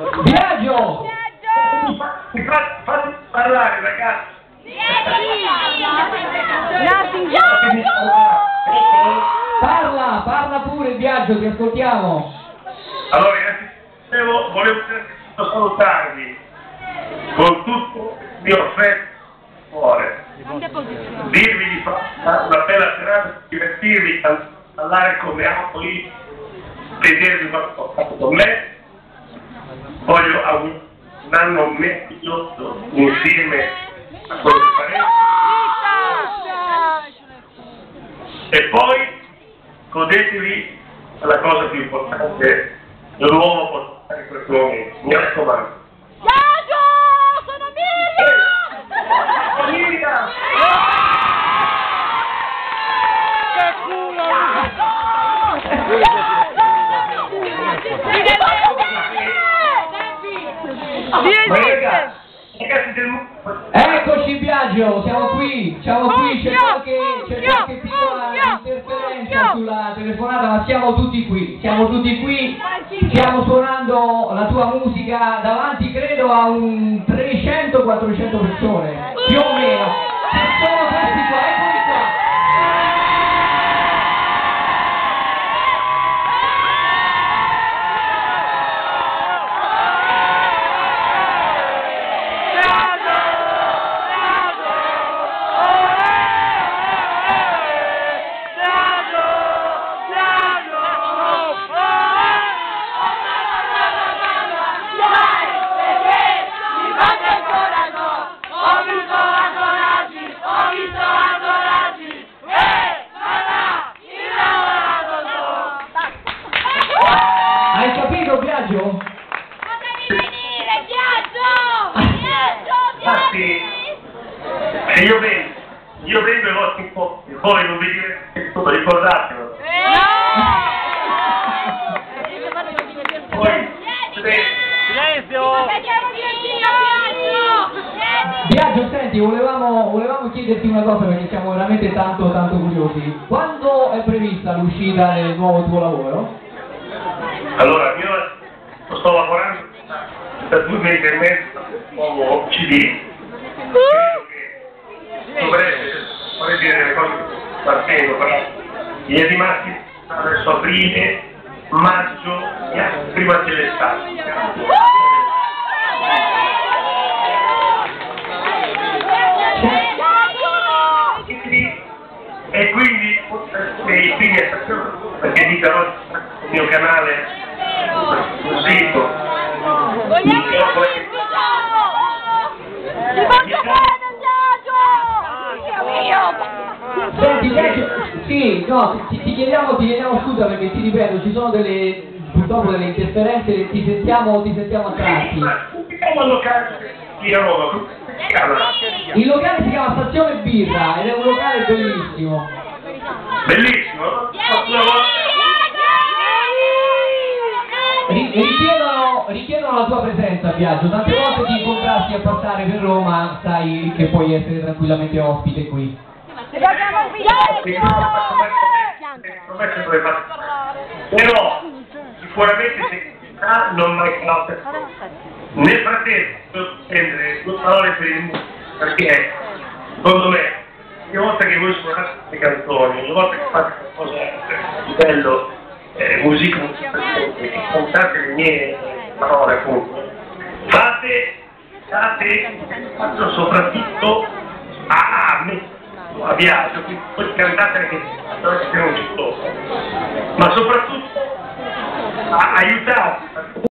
Viaggio! Mi fa- fate parlare ragazzi. Parla, parla pure Viaggio, ti ascoltiamo. Allora, innanzitutto volevo salutarvi con tutto il mio affetto e cuore. Dirvi di fare una bella serata, divertirvi, parlare come Napoli, vedervi quanto ho fatto con me. Voglio augurare un anno meraviglioso insieme a quello che faremo. E poi godetevi la cosa più importante che un uomo può fare in questo momento. Mi raccomando. Del mondo. Eccoci Viaggio, siamo qui, siamo qui, c'è qualche, c'è qualche piccola interferenza sulla telefonata, ma siamo tutti qui, siamo tutti qui, stiamo suonando la tua musica davanti credo a un 300-400 persone, più o meno. Sono questi qua, e io vengo, io vengo e vostri incontri, voi non vi direte tutto, ricordatelo. Poi, Silenzio! Viaggio, senti, volevamo, volevamo chiederti una cosa perché siamo veramente tanto tanto curiosi. Quando è prevista l'uscita del nuovo tuo lavoro? allora, io sto lavorando da due mesi e mezzo, nuovo CD, credo che dovrebbe, vorrei dire le cose che partendo, però mi è rimasti verso aprile, maggio, e prima dell'estate. Quindi- e quindi se i primi stazione perché di però il mio canale sul sito Viaggio, sì, no, ti, ti chiediamo, ti chiediamo scusa perché ti ripeto, ci sono delle, purtroppo delle interferenze, ti sentiamo, ti sentiamo a tratti. il locale si chiama? Il locale si chiama Stazione Birra ed è un locale bellissimo. Bellissimo, richiedono, richiedono la tua presenza a viaggio, tante volte ti incontrasti a passare per Roma, sai che puoi essere tranquillamente ospite qui. Però sicuramente se ah, non mancate nel frattempo devo prendere due parole per il mondo perché secondo me ogni volta che voi suonate queste canzoni ogni volta che fate qualcosa di bello eh, musica e cantate le mie parole appunto fate fate soprattutto a me a viaggio, quindi cantate se siamo tutto, ma soprattutto aiutate